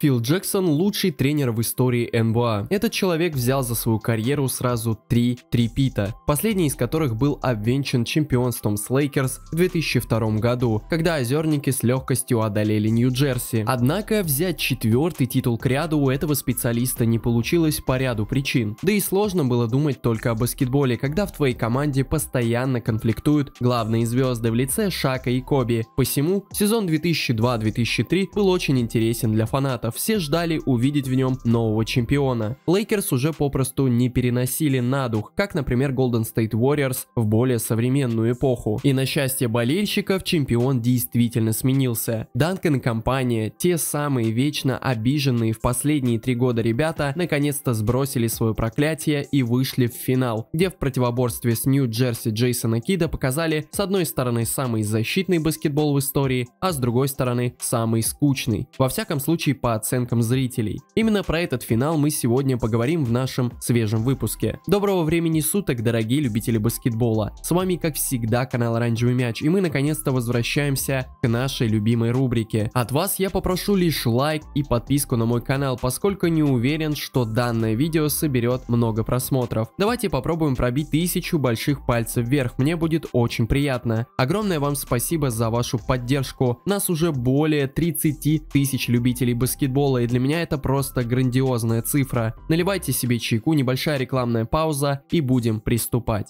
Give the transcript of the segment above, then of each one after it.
Фил Джексон – лучший тренер в истории НБА. Этот человек взял за свою карьеру сразу три трипита, последний из которых был обвенчан чемпионством с Лейкерс в 2002 году, когда озерники с легкостью одолели Нью-Джерси. Однако взять четвертый титул к ряду у этого специалиста не получилось по ряду причин. Да и сложно было думать только о баскетболе, когда в твоей команде постоянно конфликтуют главные звезды в лице Шака и Коби. Посему сезон 2002-2003 был очень интересен для фанатов фанатов, все ждали увидеть в нем нового чемпиона. Лейкерс уже попросту не переносили на дух, как, например, Golden State Warriors в более современную эпоху. И на счастье болельщиков чемпион действительно сменился. Данкан и компания, те самые вечно обиженные в последние три года ребята, наконец-то сбросили свое проклятие и вышли в финал, где в противоборстве с Нью-Джерси Джейсона Кида показали с одной стороны самый защитный баскетбол в истории, а с другой стороны самый скучный. Во всяком случае по оценкам зрителей. Именно про этот финал мы сегодня поговорим в нашем свежем выпуске. Доброго времени суток, дорогие любители баскетбола. С вами, как всегда, канал Оранжевый Мяч, и мы наконец-то возвращаемся к нашей любимой рубрике. От вас я попрошу лишь лайк и подписку на мой канал, поскольку не уверен, что данное видео соберет много просмотров. Давайте попробуем пробить тысячу больших пальцев вверх, мне будет очень приятно. Огромное вам спасибо за вашу поддержку. Нас уже более 30 тысяч любителей баскетбола баскетбола, и для меня это просто грандиозная цифра. Наливайте себе чайку, небольшая рекламная пауза, и будем приступать.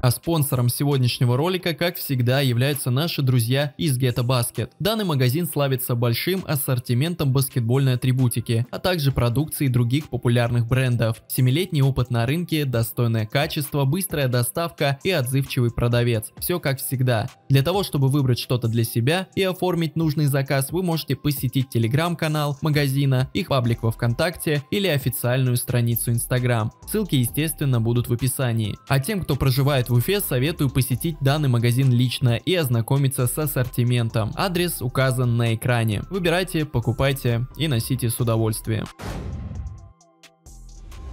А спонсором сегодняшнего ролика, как всегда, являются наши друзья из Ghetto Basket. Данный магазин славится большим ассортиментом баскетбольной атрибутики, а также продукции других популярных брендов. Семилетний опыт на рынке, достойное качество, быстрая доставка и отзывчивый продавец. Все как всегда. Для того, чтобы выбрать что-то для себя и оформить нужный заказ, вы можете посетить телеграм-канал магазина, их паблик во Вконтакте или официальную страницу Instagram. Ссылки, естественно, будут в описании. А тем, кто проживает в Уфе, советую посетить данный магазин лично и ознакомиться с ассортиментом. Адрес указан на экране. Выбирайте, покупайте и носите с удовольствием.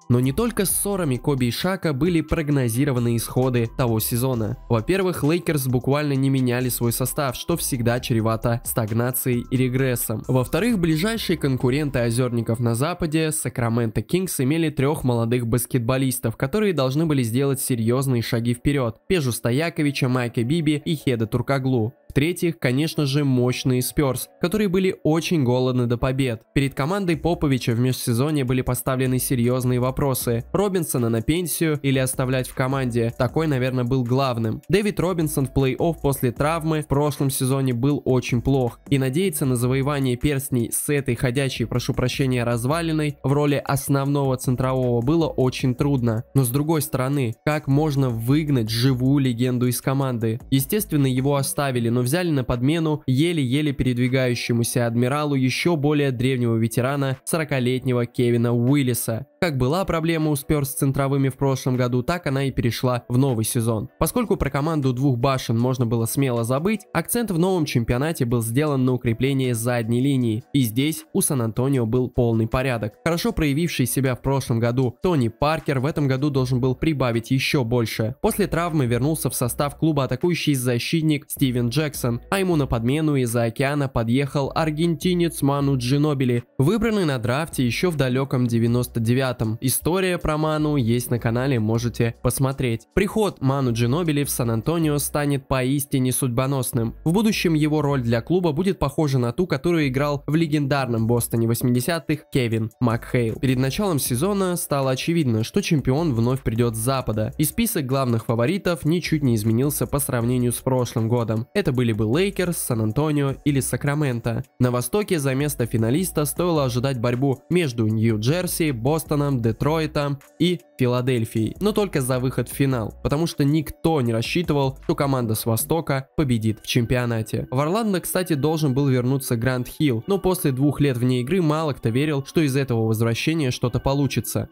Но не только ссорами Коби и Шака были прогнозированы исходы того сезона. Во-первых, Лейкерс буквально не меняли свой состав, что всегда чревато стагнацией и регрессом. Во-вторых, ближайшие конкуренты озерников на западе, Сакраменто Кингс, имели трех молодых баскетболистов, которые должны были сделать серьезные шаги вперед. Пежи Стояковича, Майка Биби и Хедо Туркоглу. В-третьих, конечно же, мощные Спёрс, которые были очень голодны до побед. Перед командой Поповича в межсезонье были поставлены серьезные вопросы. Робинсона на пенсию или оставлять в команде? Такой, наверное, был главным. Дэвид Робинсон в плей-офф после травмы в прошлом сезоне был очень плох. И надеяться на завоевание перстней с этой ходячей, прошу прощения, развалиной в роли основного центрового было очень трудно. Но с другой стороны, как можно выгнать живую легенду из команды? Естественно, его оставили, но взяли на подмену еле-еле передвигающемуся адмиралу еще более древнего ветерана 40-летнего Кевина Уиллиса. Как была проблема у Спёрс с центровыми в прошлом году, так она и перешла в новый сезон. Поскольку про команду двух башен можно было смело забыть, акцент в новом чемпионате был сделан на укрепление задней линии, и здесь у Сан-Антонио был полный порядок. Хорошо проявивший себя в прошлом году Тони Паркер в этом году должен был прибавить еще больше. После травмы вернулся в состав клуба атакующий защитник Стивен Джексон, а ему на подмену из-за океана подъехал аргентинец Ману Джинобили, выбранный на драфте еще в далеком 99 пятом. История про Ману есть на канале, можете посмотреть. Приход Ману Джинобили в Сан-Антонио станет поистине судьбоносным. В будущем его роль для клуба будет похожа на ту, которую играл в легендарном Бостоне 80-х Кевин Макхейл. Перед началом сезона стало очевидно, что чемпион вновь придет с запада, и список главных фаворитов ничуть не изменился по сравнению с прошлым годом. Это были бы Лейкерс, Сан-Антонио или Сакраменто. На востоке за место финалиста стоило ожидать борьбу между Нью-Джерси, Бостоном Детройтом и Филадельфией, но только за выход в финал, потому что никто не рассчитывал, что команда с Востока победит в чемпионате. В Орландо, кстати, должен был вернуться Грант Хилл, но после двух лет вне игры мало кто верил, что из этого возвращения что-то получится.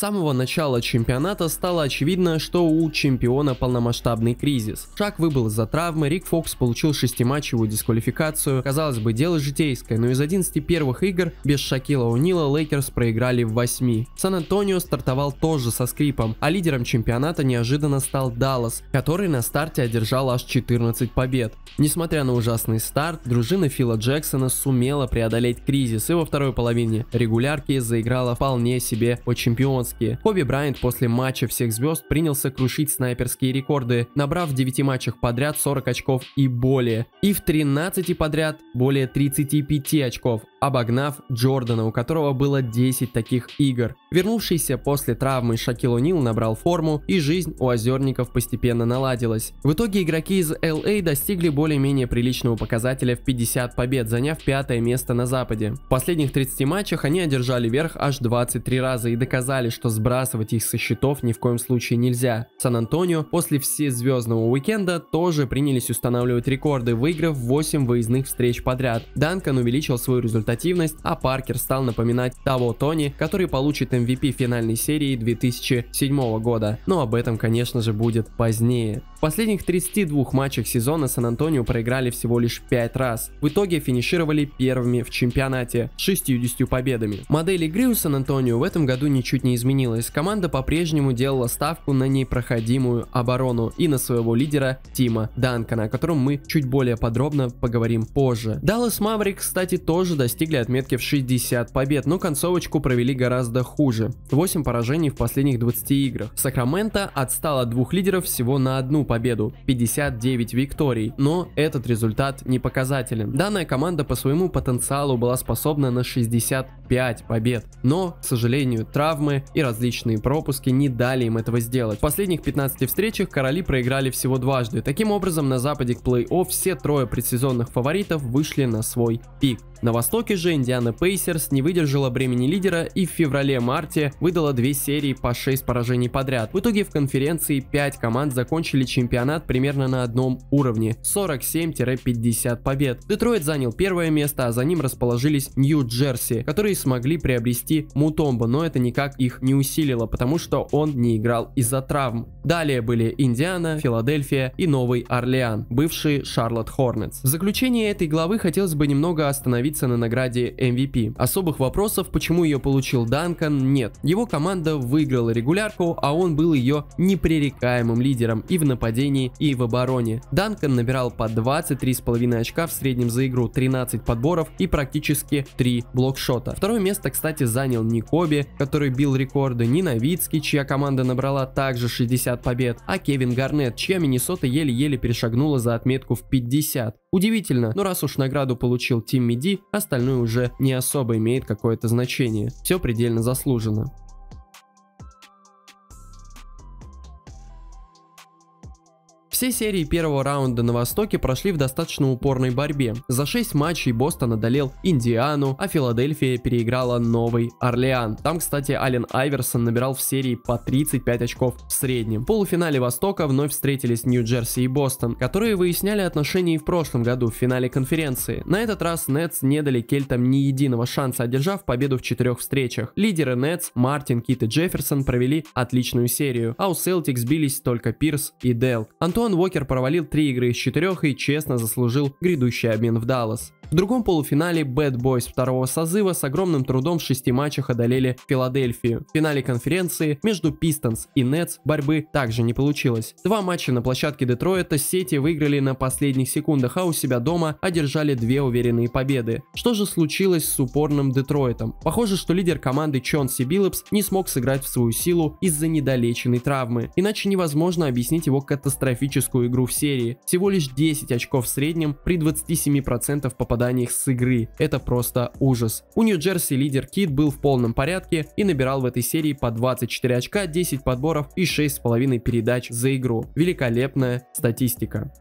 Самого начала чемпионата стало очевидно, что у чемпиона полномасштабный кризис. Шак выбыл из-за травмы, Рик Фокс получил шестиматчевую дисквалификацию. Казалось бы, дело житейское, но из 11 первых игр без Шакила О'Нила Лейкерс проиграли в 8. Сан-Антонио стартовал тоже со скрипом, а лидером чемпионата неожиданно стал Даллас, который на старте одержал аж 14 побед. Несмотря на ужасный старт, дружина Фила Джексона сумела преодолеть кризис и во второй половине регулярки заиграла вполне себе по-чемпионски. Коби Брайант после матча всех звезд принялся крушить снайперские рекорды, набрав в 9 матчах подряд 40 очков и более. И в 13 подряд более 35 очков, обогнав Джордана, у которого было 10 таких игр. Вернувшийся после травмы Шакил Нил набрал форму, и жизнь у озерников постепенно наладилась. В итоге игроки из LA достигли более-менее приличного показателя в 50 побед, заняв пятое место на западе. В последних 30 матчах они одержали верх аж 23 раза и доказали, что сбрасывать их со счетов ни в коем случае нельзя. Сан-Антонио после всезвездного уикенда тоже принялись устанавливать рекорды, выиграв 8 выездных встреч подряд. Данкан увеличил свой результат результативность, а Паркер стал напоминать того Тони, который получит MVP финальной серии 2007 года. Но об этом, конечно же, будет позднее. В последних 32 матчах сезона Сан-Антонио проиграли всего лишь 5 раз. В итоге финишировали первыми в чемпионате с 60 победами. Модель игры у Сан-Антонио в этом году ничуть не изменилась. Команда по-прежнему делала ставку на непроходимую оборону и на своего лидера Тима Данкана, о котором мы чуть более подробно поговорим позже. Даллас Маврик, кстати, тоже достиг достигли отметки в 60 побед, но концовочку провели гораздо хуже. 8 поражений в последних 20 играх. Сакраменто отстал от двух лидеров всего на одну победу, 59 викторий, но этот результат не показателен. Данная команда по своему потенциалу была способна на 65 побед, но, к сожалению, травмы и различные пропуски не дали им этого сделать. В последних 15 встречах короли проиграли всего дважды. Таким образом, на западе к плей-офф все трое предсезонных фаворитов вышли на свой пик. На востоке же Индиана Пейсерс не выдержала бремени лидера и в феврале-марте выдала две серии по 6 поражений подряд. В итоге в конференции 5 команд закончили чемпионат примерно на одном уровне 47-50 побед. Детройт занял первое место, а за ним расположились Нью-Джерси, которые смогли приобрести Мутомбо, но это никак их не усилило, потому что он не играл из-за травм. Далее были Индиана, Филадельфия и Новый Орлеан, бывшие Шарлотт Хорнетс. В заключение этой главы хотелось бы немного остановиться на награде MVP. Особых вопросов, почему ее получил Данкан, нет. Его команда выиграла регулярку, а он был ее непререкаемым лидером и в нападении, и в обороне. Данкан набирал по 23,5 очка в среднем за игру, 13 подборов и практически 3 блокшота. Второе место, кстати, занял не Коби, который бил рекорды, не Новицкий, чья команда набрала также 60 побед, а Кевин Гарнет, чья Миннесота еле-еле перешагнула за отметку в 50. Удивительно, но раз уж награду получил Тим Меди, остальное уже не особо имеет какое-то значение. Все предельно заслуженно. Все серии первого раунда на Востоке прошли в достаточно упорной борьбе. За 6 матчей Бостон одолел Индиану, а Филадельфия переиграла Новый Орлеан. Там, кстати, Ален Айверсон набирал в серии по 35 очков в среднем. В полуфинале Востока вновь встретились Нью-Джерси и Бостон, которые выясняли отношения и в прошлом году в финале конференции. На этот раз Нетс не дали Кельтам ни единого шанса, одержав победу в четырех встречах. Лидеры Нетс, Мартин, Кит и Джефферсон провели отличную серию, а у Селтикс бились только Пирс и Делк. Антон Антон Уокер провалил три игры из четырех и честно заслужил грядущий обмен в Даллас. В другом полуфинале Bad Boys второго созыва с огромным трудом в шести матчах одолели Филадельфию. В финале конференции между Pistons и Nets борьбы также не получилось. Два матча на площадке Детройта сети выиграли на последних секундах, а у себя дома одержали две уверенные победы. Что же случилось с упорным Детройтом? Похоже, что лидер команды Чонси Биллопс не смог сыграть в свою силу из-за недолеченной травмы. Иначе невозможно объяснить его катастрофическую игру в серии. Всего лишь 10 очков в среднем при 27% попаданий попаданиях с игры. Это просто ужас. У Нью-Джерси лидер Кит был в полном порядке и набирал в этой серии по 24 очка, 10 подборов и 6,5 передач за игру. Великолепная статистика.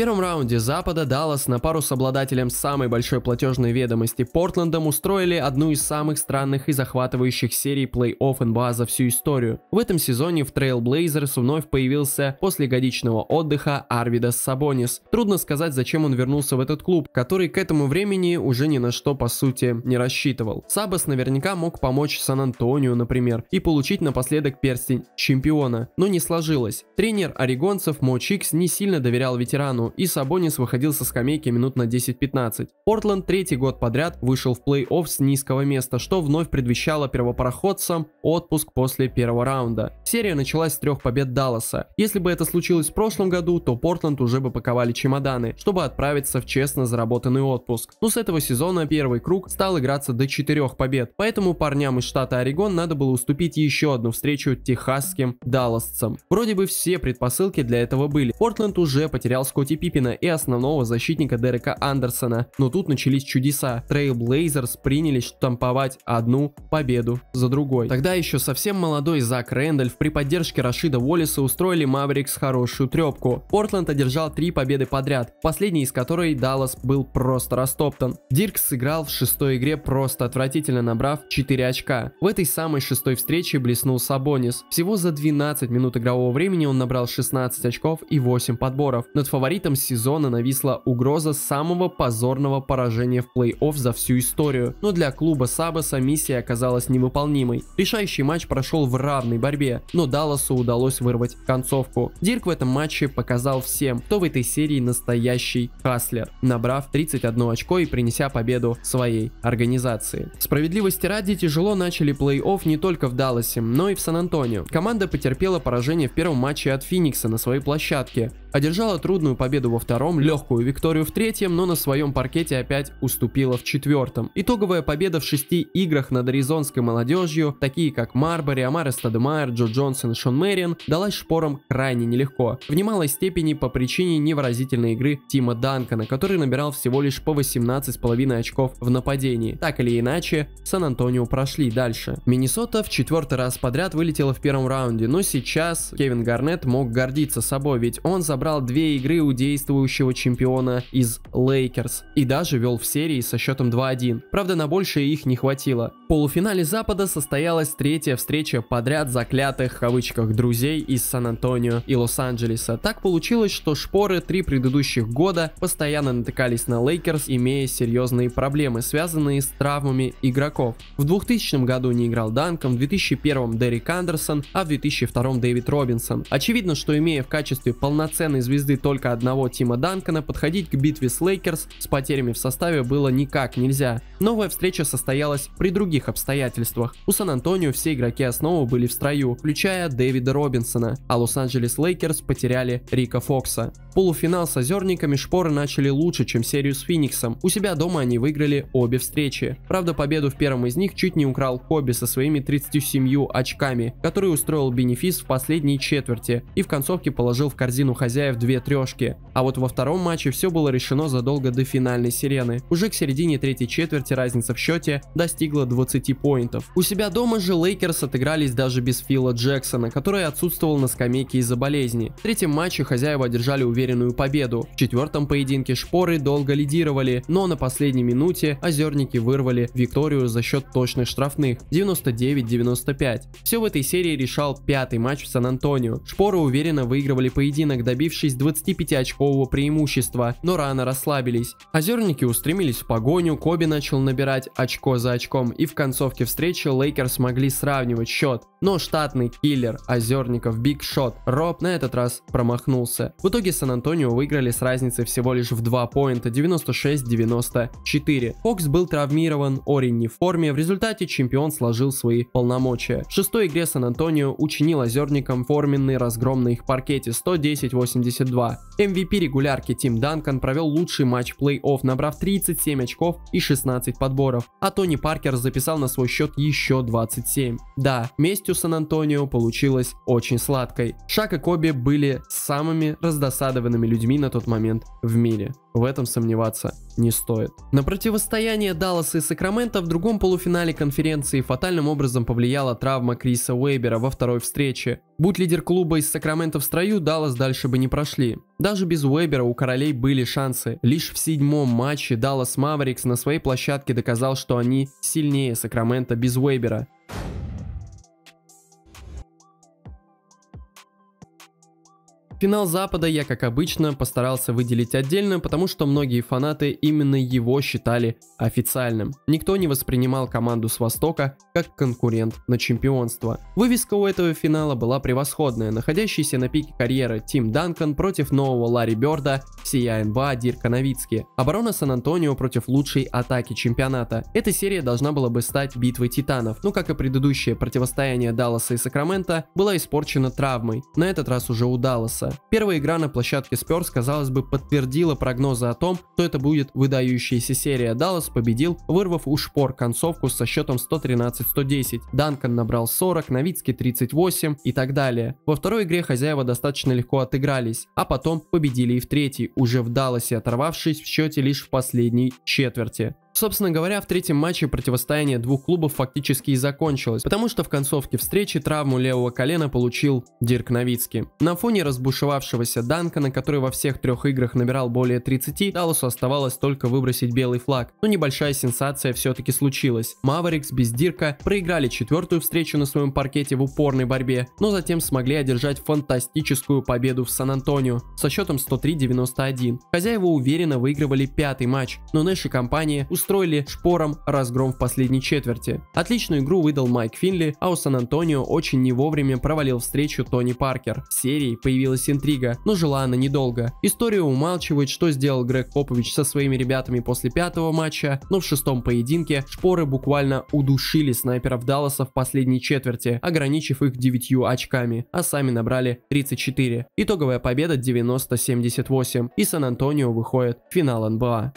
Первом раунде Запада Даллас на пару с обладателем самой большой платежной ведомости Портландом устроили одну из самых странных и захватывающих серий плей-офф НБА за всю историю. В этом сезоне в Trail Blazers вновь появился после годичного отдыха Арвидас Сабонис. Трудно сказать, зачем он вернулся в этот клуб, который к этому времени уже ни на что по сути не рассчитывал. Сабас наверняка мог помочь Сан-Антонио, например, и получить напоследок перстень чемпиона, но не сложилось. Тренер орегонцев Мо Чикс не сильно доверял ветерану, и Сабонис выходил со скамейки минут на 10-15. Портленд третий год подряд вышел в плей-офф с низкого места, что вновь предвещало первопароходцам отпуск после первого раунда. Серия началась с трех побед Далласа. Если бы это случилось в прошлом году, то Портленд уже бы паковали чемоданы, чтобы отправиться в честно заработанный отпуск. Но с этого сезона первый круг стал играться до четырех побед, поэтому парням из штата Орегон надо было уступить еще одну встречу техасским далласцам. Вроде бы все предпосылки для этого были. Портленд уже потерял Скотти Пиппина и основного защитника Дерека Андерсона, но тут начались чудеса. Трейл Блейзерс принялись штамповать одну победу за другой. Тогда еще совсем молодой Зак Рэндольф при поддержке Рашида Уоллиса устроили Маверикс хорошую трепку. Портленд одержал три победы подряд, последний из которой Даллас был просто растоптан. Диркс сыграл в шестой игре просто отвратительно набрав 4 очка. В этой самой шестой встрече блеснул Сабонис. Всего за 12 минут игрового времени он набрал 16 очков и 8 подборов. Над фаворитом сезона нависла угроза самого позорного поражения в плей-офф за всю историю, но для клуба Сабаса миссия оказалась невыполнимой. Решающий матч прошел в равной борьбе, но Далласу удалось вырвать концовку. Дирк в этом матче показал всем, кто в этой серии настоящий хаслер, набрав 31 очко и принеся победу своей организации. Справедливости ради тяжело начали плей-офф не только в Далласе, но и в Сан-Антонио. Команда потерпела поражение в первом матче от Феникса на своей площадке, одержала трудную победу во втором, легкую викторию в третьем, но на своем паркете опять уступила в четвертом. Итоговая победа в шести играх над аризонской молодежью, такие как Марбери, Амаре Стадемайер, Джо Джонсон и Шон Мэриан, далась шпорам крайне нелегко. В немалой степени по причине невыразительной игры Тима Данкана, который набирал всего лишь по 18,5 очков в нападении. Так или иначе, Сан-Антонио прошли дальше. Миннесота в четвертый раз подряд вылетела в первом раунде, но сейчас Кевин Гарнетт мог гордиться собой, ведь он забрал две игры у действующего чемпиона из Лейкерс и даже вел в серии со счетом 2-1. Правда, на большее их не хватило. В полуфинале Запада состоялась третья встреча подряд заклятых в кавычках друзей из Сан-Антонио и Лос-Анджелеса. Так получилось, что шпоры три предыдущих года постоянно натыкались на Лейкерс, имея серьезные проблемы, связанные с травмами игроков. В 2000 году не играл Данкан, в 2001 Дерек Андерсон, а в 2002 Дэвид Робинсон. Очевидно, что имея в качестве полноценной звезды только одного Тима Данкана, подходить к битве с Лейкерс с потерями в составе было никак нельзя. Новая встреча состоялась при других обстоятельствах. У Сан-Антонио все игроки основы были в строю, включая Дэвида Робинсона, а Лос-Анджелес Лейкерс потеряли Рика Фокса. Полуфинал с озерниками шпоры начали лучше, чем серию с Фениксом. У себя дома они выиграли обе встречи. Правда, победу в первом из них чуть не украл Коби со своими 37 очками, который устроил бенефис в последней четверти и в концовке положил в корзину хозяев две трешки. А вот во втором матче все было решено задолго до финальной сирены. Уже к середине третьей четверти разница в счете достигла 20 поинтов. У себя дома же Лейкерс отыгрались даже без Фила Джексона, который отсутствовал на скамейке из-за болезни. В третьем матче хозяева одержали уверенную победу. В четвертом поединке шпоры долго лидировали, но на последней минуте озерники вырвали викторию за счет точных штрафных 99-95. Все в этой серии решал пятый матч в Сан-Антонио. Шпоры уверенно выигрывали поединок, добившись 25-очкового преимущества, но рано расслабились. Озерники устремились в погоню, Коби начал набирать очко за очком, и в концовке встречи Лейкерс смогли сравнять счет. Но штатный киллер озерников Биг Шот Роб на этот раз промахнулся. В итоге Сан-Антонио выиграли с разницей всего лишь в 2 поинта 96-94. Фокс был травмирован, Орри не в форме, в результате чемпион сложил свои полномочия. В шестой игре Сан-Антонио учинил озерникам форменный разгром на их паркете 110-82. MVP регулярки Тим Данкан провел лучший матч плей-офф, набрав 37 очков и 16 подборов, а Тони Паркер записал на свой счет еще 27. Да, месть у Сан-Антонио получилась очень сладкой. Шак и Коби были самыми раздосадованными людьми на тот момент в мире. В этом сомневаться не стоит. На противостояние Далласа и Сакрамента в другом полуфинале конференции фатальным образом повлияла травма Криса Уэйбера во второй встрече. Будь лидер клуба из Сакрамента в строю, Даллас дальше бы не прошли. Даже без Уэбера у королей были шансы. Лишь в седьмом матче Даллас Маверикс на своей площадке доказал, что они сильнее Сакрамента без Уэбера. Финал Запада я, как обычно, постарался выделить отдельно, потому что многие фанаты именно его считали официальным. Никто не воспринимал команду с Востока как конкурент на чемпионство. Вывеска у этого финала была превосходная, находящийся на пике карьеры Тим Данкан против нового Ларри Берда, Сия НБА Дирка Новицки. Оборона Сан-Антонио против лучшей атаки чемпионата. Эта серия должна была бы стать битвой титанов, но как и предыдущее противостояние Далласа и Сакрамента, была испорчена травмой, на этот раз уже у Далласа. Первая игра на площадке Спёрс, казалось бы, подтвердила прогнозы о том, что это будет выдающаяся серия. Даллас победил, вырвав у шпор концовку со счетом 113-110. Данкан набрал 40, Новицкий 38 и так далее. Во второй игре хозяева достаточно легко отыгрались, а потом победили и в третьей, уже в Далласе, оторвавшись в счете лишь в последней четверти. Собственно говоря, в третьем матче противостояние двух клубов фактически и закончилось, потому что в концовке встречи травму левого колена получил Дирк Новицкий. На фоне разбушевавшегося Данкана, который во всех трех играх набирал более 30, Далласу оставалось только выбросить белый флаг. Но небольшая сенсация все-таки случилась. Маверикс без Дирка проиграли четвертую встречу на своем паркете в упорной борьбе, но затем смогли одержать фантастическую победу в Сан-Антонио со счетом 103-91. Хозяева уверенно выигрывали пятый матч, но Нэш и компания устроили шпором разгром в последней четверти. Отличную игру выдал Майк Финли, а у Сан-Антонио очень не вовремя провалил встречу Тони Паркер. В серии появилась интрига, но жила она недолго. История умалчивает, что сделал Грег Попович со своими ребятами после пятого матча, но в шестом поединке шпоры буквально удушили снайперов Далласа в последней четверти, ограничив их 9 очками, а сами набрали 34. Итоговая победа 90-78, и Сан-Антонио выходит в финал НБА.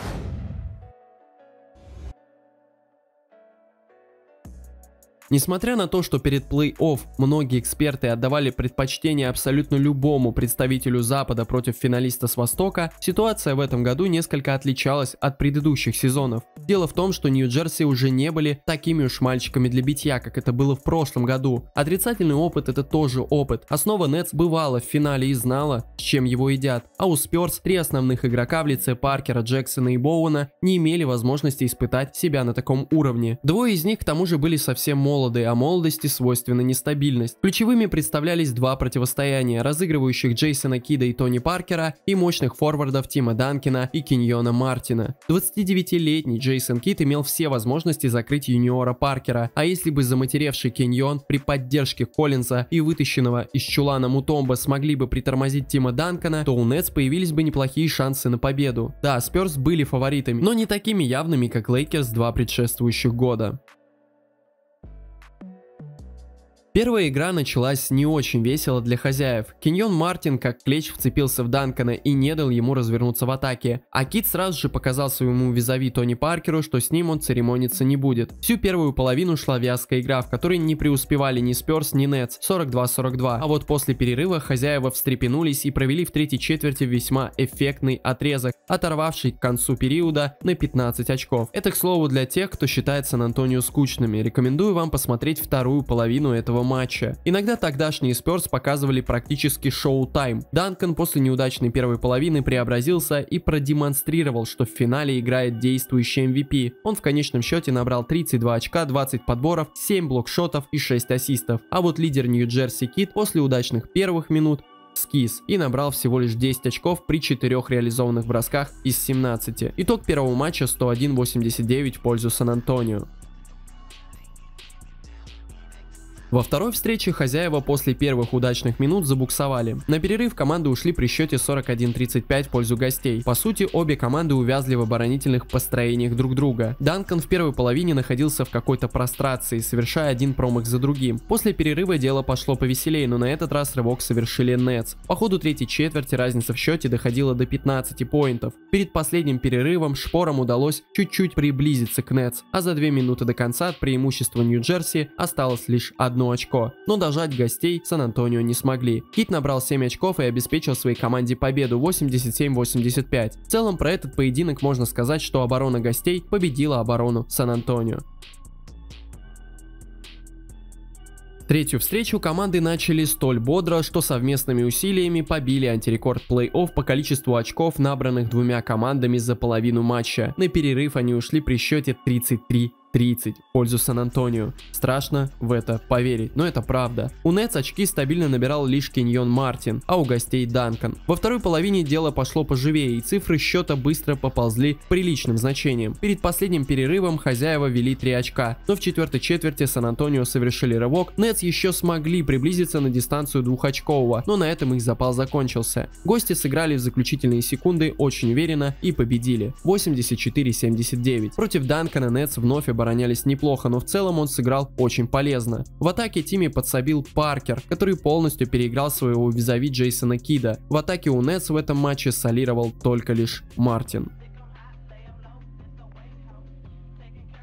Несмотря на то, что перед плей-офф многие эксперты отдавали предпочтение абсолютно любому представителю Запада против финалиста с Востока, ситуация в этом году несколько отличалась от предыдущих сезонов. Дело в том, что Нью-Джерси уже не были такими уж мальчиками для битья, как это было в прошлом году. Отрицательный опыт это тоже опыт. Основа Нетс бывала в финале и знала, с чем его едят. А у Сперс три основных игрока в лице Паркера, Джексона и Боуэна не имели возможности испытать себя на таком уровне. Двое из них к тому же были совсем молоды молоды, а молодости свойственна нестабильность. Ключевыми представлялись два противостояния, разыгрывающих Джейсона Кида и Тони Паркера, и мощных форвардов Тима Данкина и Киньона Мартина. 29-летний Джейсон Кид имел все возможности закрыть юниора Паркера, а если бы заматеревший Кеньон при поддержке Коллинза и вытащенного из чулана Мутомбо смогли бы притормозить Тима Данкана, то у Нетс появились бы неплохие шансы на победу. Да, Сперс были фаворитами, но не такими явными, как Лейкерс два предшествующих года. Первая игра началась не очень весело для хозяев. Кеньон Мартин как клещ вцепился в Данкана и не дал ему развернуться в атаке. А Кид сразу же показал своему визави Тони Паркеру, что с ним он церемониться не будет. Всю первую половину шла вязкая игра, в которой не преуспевали ни Сперс, ни Нетс 42-42. А вот после перерыва хозяева встрепенулись и провели в третьей четверти весьма эффектный отрезок, оторвавший к концу периода на 15 очков. Это, к слову, для тех, кто считает Сан-Антонио скучными. Рекомендую вам посмотреть вторую половину этого матча. Иногда тогдашние Спёрс показывали практически шоу-тайм. Данкан после неудачной первой половины преобразился и продемонстрировал, что в финале играет действующий MVP. Он в конечном счете набрал 32 очка, 20 подборов, 7 блокшотов и 6 ассистов. А вот лидер Нью-Джерси Кит после удачных первых минут скис и набрал всего лишь 10 очков при 4 реализованных бросках из 17. Итог первого матча 101-89 в пользу Сан-Антонио. Во второй встрече хозяева после первых удачных минут забуксовали. На перерыв команды ушли при счете 41-35 в пользу гостей. По сути, обе команды увязли в оборонительных построениях друг друга. Данкан в первой половине находился в какой-то прострации, совершая один промах за другим. После перерыва дело пошло повеселее, но на этот раз рывок совершили Нетс. По ходу третьей четверти разница в счете доходила до 15 поинтов. Перед последним перерывом шпорам удалось чуть-чуть приблизиться к Нетс, а за две минуты до конца от преимущества Нью-Джерси осталось лишь одно одно очко, но дожать гостей Сан-Антонио не смогли. Кит набрал 7 очков и обеспечил своей команде победу 87-85. В целом про этот поединок можно сказать, что оборона гостей победила оборону Сан-Антонио. Третью встречу команды начали столь бодро, что совместными усилиями побили антирекорд плей-офф по количеству очков, набранных двумя командами за половину матча. На перерыв они ушли при счете 33 30 в пользу Сан-Антонио. Страшно в это поверить, но это правда. У Нетс очки стабильно набирал лишь Киньон Мартин, а у гостей Данкан. Во второй половине дело пошло поживее, и цифры счета быстро поползли к приличным значениям. Перед последним перерывом хозяева вели 3 очка, но в четвертой четверти Сан-Антонио совершили рывок, Нетс еще смогли приблизиться на дистанцию двухочкового, но на этом их запал закончился. Гости сыграли в заключительные секунды очень уверенно и победили 84-79. Против Данкана Нетс вновь обороняли оборонялись неплохо, но в целом он сыграл очень полезно. В атаке Тимми подсобил Паркер, который полностью переиграл своего визави Джейсона Кида. В атаке у Нетс в этом матче солировал только лишь Мартин.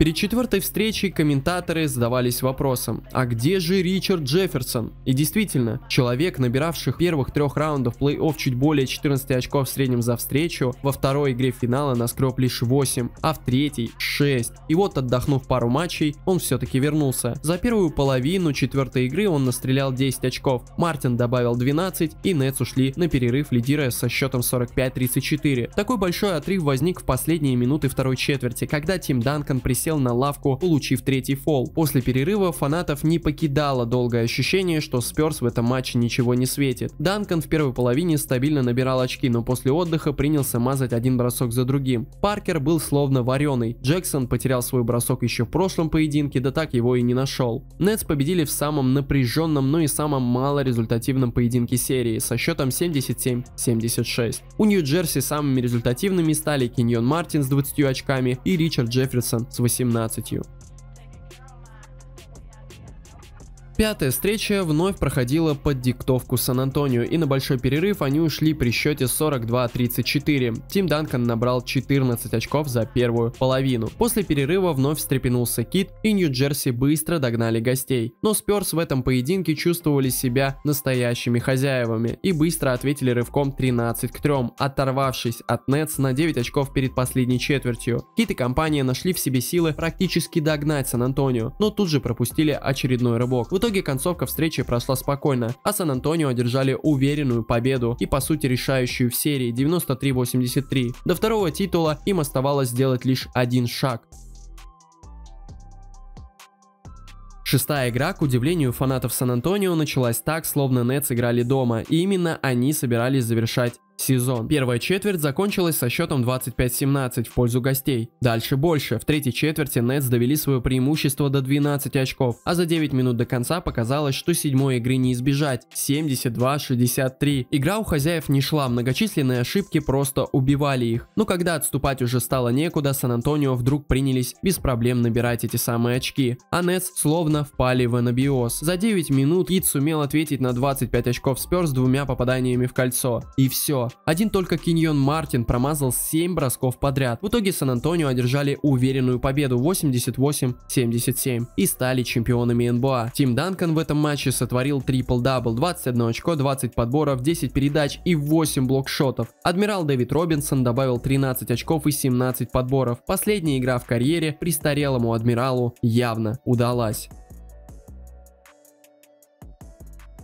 Перед четвертой встречей комментаторы задавались вопросом, а где же Ричард Джефферсон? И действительно, человек, набиравших первых трех раундов плей-офф чуть более 14 очков в среднем за встречу, во второй игре финала наскреб лишь 8, а в третьей 6. И вот отдохнув пару матчей, он все-таки вернулся. За первую половину четвертой игры он настрелял 10 очков, Мартин добавил 12 и Нетс ушли на перерыв, лидируя со счетом 45-34. Такой большой отрыв возник в последние минуты второй четверти, когда Тим Данкан присел сел на лавку, получив третий фол. После перерыва фанатов не покидало долгое ощущение, что Сперс в этом матче ничего не светит. Данкан в первой половине стабильно набирал очки, но после отдыха принялся мазать один бросок за другим. Паркер был словно вареный. Джексон потерял свой бросок еще в прошлом поединке, да так его и не нашел. Нетс победили в самом напряженном, но и самом малорезультативном поединке серии со счетом 77-76. У Нью-Джерси самыми результативными стали Киньон Мартин с 20 очками и Ричард Джефферсон с 18 17. Пятая встреча вновь проходила под диктовку Сан-Антонио, и на большой перерыв они ушли при счете 42-34. Тим Данкан набрал 14 очков за первую половину. После перерыва вновь встрепенулся Кит, и Нью-Джерси быстро догнали гостей. Но Сперс в этом поединке чувствовали себя настоящими хозяевами и быстро ответили рывком 13 к 3, оторвавшись от Нетс на 9 очков перед последней четвертью. Кит и компания нашли в себе силы практически догнать Сан-Антонио, но тут же пропустили очередной рывок. В итоге итоге концовка встречи прошла спокойно, а Сан-Антонио одержали уверенную победу и по сути решающую в серии 93-83. До второго титула им оставалось сделать лишь один шаг. Шестая игра, к удивлению фанатов Сан-Антонио, началась так, словно Нетс играли дома, и именно они собирались завершать сезон. Первая четверть закончилась со счетом 25-17 в пользу гостей. Дальше больше. В третьей четверти Нетс довели свое преимущество до 12 очков, а за 9 минут до конца показалось, что седьмой игры не избежать. 72-63. Игра у хозяев не шла, многочисленные ошибки просто убивали их. Но когда отступать уже стало некуда, Сан-Антонио вдруг принялись без проблем набирать эти самые очки. А Нетс словно впали в анабиоз. За 9 минут Кит сумел ответить на 25 очков Сперс двумя попаданиями в кольцо. И все. Один только Киньон Мартин промазал 7 бросков подряд. В итоге Сан-Антонио одержали уверенную победу 88-77 и стали чемпионами НБА. Тим Данкан в этом матче сотворил трипл-дабл, 21 очко, 20 подборов, 10 передач и 8 блокшотов. Адмирал Дэвид Робинсон добавил 13 очков и 17 подборов. Последняя игра в карьере престарелому адмиралу явно удалась.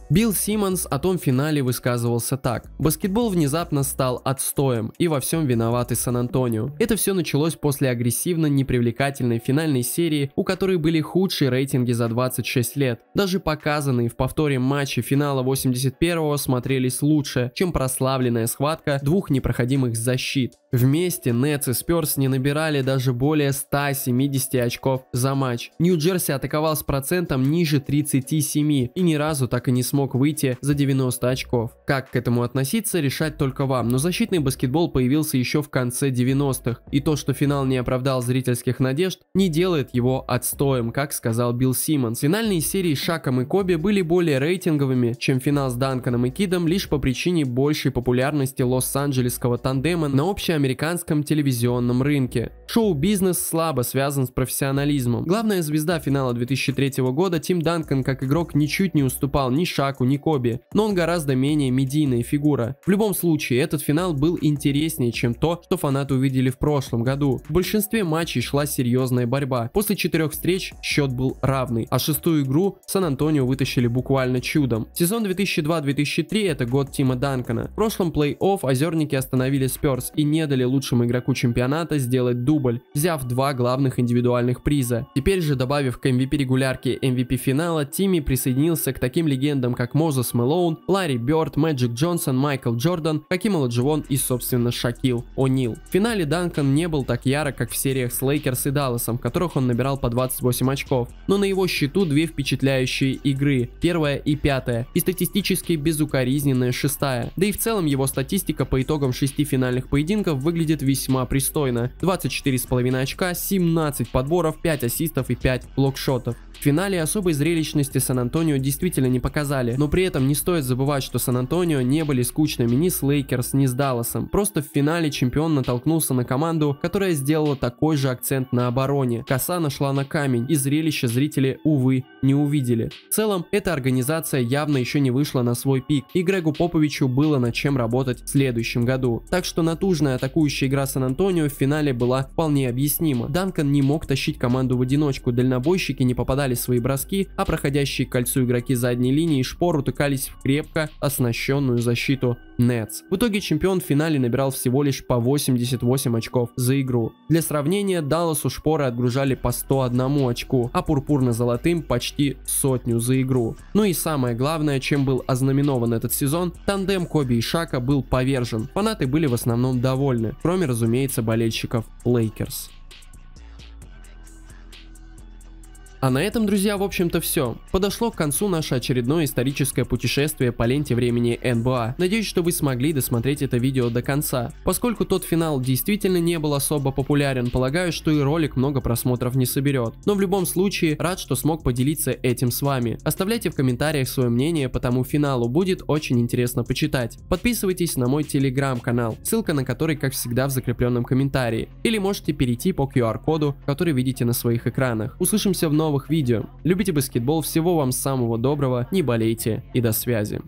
Билл Симмонс о том финале высказывался так. Баскетбол внезапно стал отстоем, и во всем виноваты Сан-Антонио. Это все началось после агрессивно непривлекательной финальной серии, у которой были худшие рейтинги за 26 лет. Даже показанные в повторе матчи финала 81-го смотрелись лучше, чем прославленная схватка двух непроходимых защит. Вместе Нетс и Сперс не набирали даже более 170 очков за матч. Нью-Джерси атаковал с процентом ниже 37 и ни разу так и не смог выйти за 90 очков. Как к этому относиться, решать только вам, но защитный баскетбол появился еще в конце 90-х, и то, что финал не оправдал зрительских надежд, не делает его отстоем, как сказал Билл Симмонс. Финальные серии с Шаком и Коби были более рейтинговыми, чем финал с Данканом и Кидом лишь по причине большей популярности лос-анджелесского тандема на общеамериканском американском телевизионном рынке. Шоу-бизнес слабо связан с профессионализмом. Главная звезда финала 2003 года Тим Данкан как игрок ничуть не уступал ни Шаку, ни Коби, но он гораздо менее медийная фигура. В любом случае, этот финал был интереснее, чем то, что фанаты увидели в прошлом году. В большинстве матчей шла серьезная борьба. После четырех встреч счет был равный, а шестую игру Сан-Антонио вытащили буквально чудом. Сезон 2002-2003 это год Тима Данкана. В прошлом плей-офф озерники остановили Сперс и не дали лучшему игроку чемпионата сделать дубль, взяв два главных индивидуальных приза. Теперь же, добавив к MVP регулярки MVP финала, Тимми присоединился к таким легендам, как Мозес Мэлоун, Ларри Бёрд, Мэджик Джонсон, Майкл Джордан, Хаким Оладживон и, собственно, Шакил О'Нил. В финале Данкан не был так ярок, как в сериях с Лейкерс и Далласом, в которых он набирал по 28 очков, но на его счету две впечатляющие игры, первая и пятая, и статистически безукоризненная шестая. Да и в целом его статистика по итогам шести финальных поединков выглядит весьма пристойно. 24,5 очка, 17 подборов, 5 ассистов и 5 блокшотов. В финале особой зрелищности Сан-Антонио действительно не показали, но при этом не стоит забывать, что Сан-Антонио не были скучными ни с Лейкерс, ни с Далласом. Просто в финале чемпион натолкнулся на команду, которая сделала такой же акцент на обороне. Коса нашла на камень, и зрелище зрители, увы, не увидели. В целом, эта организация явно еще не вышла на свой пик, и Грегу Поповичу было над чем работать в следующем году. Так что натужная атакующая игра Сан-Антонио в финале была вполне объяснима. Данкан не мог тащить команду в одиночку, дальнобойщики не попадали отбивали свои броски, а проходящие к кольцу игроки задней линии шпор утыкались в крепко оснащенную защиту Нетс. В итоге чемпион в финале набирал всего лишь по 88 очков за игру. Для сравнения, Далласу шпоры отгружали по 101 очку, а пурпурно-золотым почти сотню за игру. Ну и самое главное, чем был ознаменован этот сезон, тандем Коби и Шака был повержен. Фанаты были в основном довольны, кроме, разумеется, болельщиков Лейкерс. А на этом, друзья, в общем-то все. Подошло к концу наше очередное историческое путешествие по ленте времени НБА. Надеюсь, что вы смогли досмотреть это видео до конца. Поскольку тот финал действительно не был особо популярен, полагаю, что и ролик много просмотров не соберет. Но в любом случае, рад, что смог поделиться этим с вами. Оставляйте в комментариях свое мнение по тому финалу, будет очень интересно почитать. Подписывайтесь на мой телеграм-канал, ссылка на который, как всегда, в закрепленном комментарии. Или можете перейти по QR-коду, который видите на своих экранах. Услышимся в новых новых видео. Любите баскетбол, всего вам самого доброго, не болейте и до связи.